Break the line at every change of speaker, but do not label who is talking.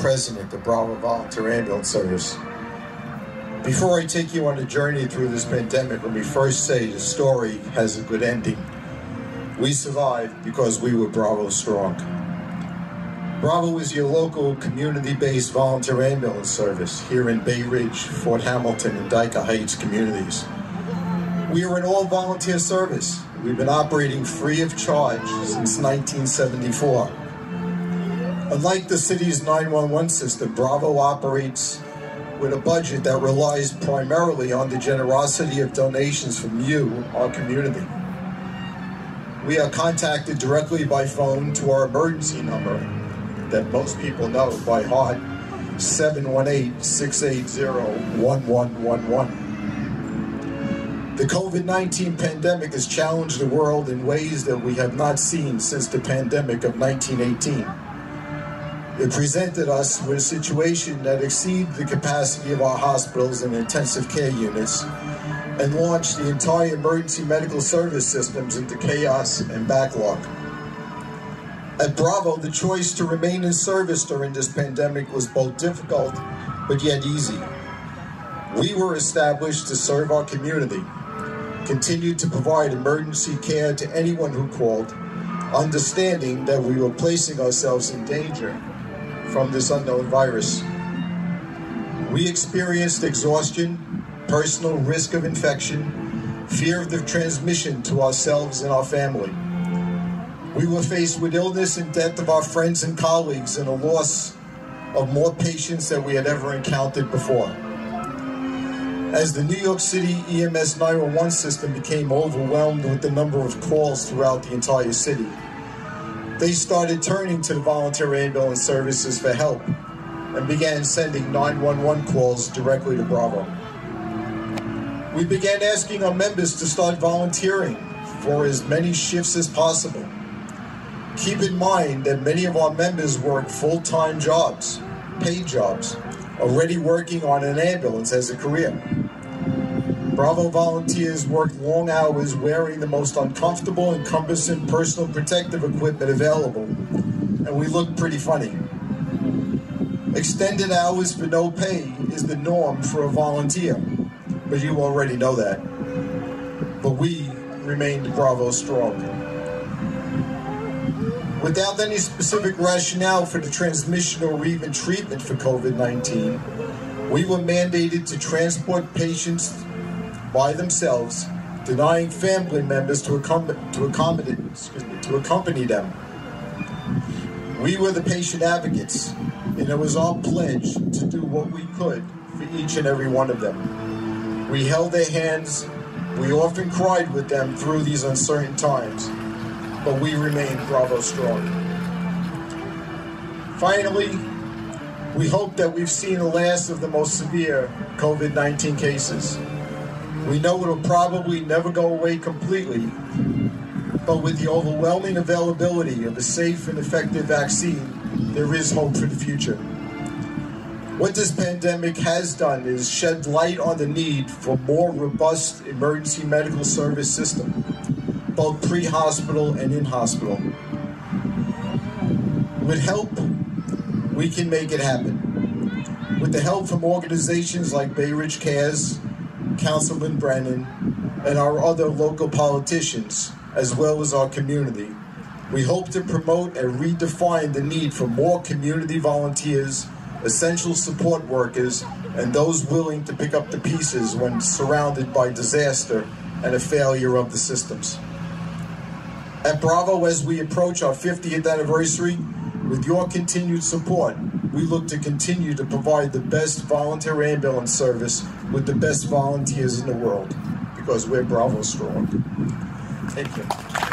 president of Bravo Volunteer Ambulance Service. Before I take you on a journey through this pandemic, let me first say the story has a good ending. We survived because we were Bravo strong. Bravo is your local community-based volunteer ambulance service here in Bay Ridge, Fort Hamilton, and Dyker Heights communities. We are an all-volunteer service. We've been operating free of charge since 1974. Unlike the city's 911 system, Bravo operates with a budget that relies primarily on the generosity of donations from you, our community. We are contacted directly by phone to our emergency number that most people know by heart, 718-680-1111. The COVID-19 pandemic has challenged the world in ways that we have not seen since the pandemic of 1918. It presented us with a situation that exceeded the capacity of our hospitals and intensive care units and launched the entire emergency medical service systems into chaos and backlog. At Bravo, the choice to remain in service during this pandemic was both difficult but yet easy. We were established to serve our community, continued to provide emergency care to anyone who called, understanding that we were placing ourselves in danger from this unknown virus. We experienced exhaustion, personal risk of infection, fear of the transmission to ourselves and our family. We were faced with illness and death of our friends and colleagues and a loss of more patients than we had ever encountered before. As the New York City EMS 911 system became overwhelmed with the number of calls throughout the entire city, they started turning to the volunteer ambulance services for help and began sending 911 calls directly to Bravo. We began asking our members to start volunteering for as many shifts as possible. Keep in mind that many of our members work full-time jobs, paid jobs, already working on an ambulance as a career. Bravo volunteers work long hours wearing the most uncomfortable and cumbersome personal protective equipment available, and we look pretty funny. Extended hours for no pay is the norm for a volunteer, but you already know that. But we remained Bravo strong. Without any specific rationale for the transmission or even treatment for COVID-19, we were mandated to transport patients by themselves, denying family members to, accom to, accommodate, me, to accompany them. We were the patient advocates, and it was our pledge to do what we could for each and every one of them. We held their hands, we often cried with them through these uncertain times, but we remained Bravo strong. Finally, we hope that we've seen the last of the most severe COVID-19 cases. We know it'll probably never go away completely, but with the overwhelming availability of a safe and effective vaccine, there is hope for the future. What this pandemic has done is shed light on the need for more robust emergency medical service system, both pre-hospital and in-hospital. With help, we can make it happen. With the help from organizations like Bay Ridge Cares, Councilman Brannan, and our other local politicians, as well as our community. We hope to promote and redefine the need for more community volunteers, essential support workers, and those willing to pick up the pieces when surrounded by disaster and a failure of the systems. At Bravo, as we approach our 50th anniversary, with your continued support, we look to continue to provide the best volunteer ambulance service with the best volunteers in the world because we're Bravo strong. Thank you.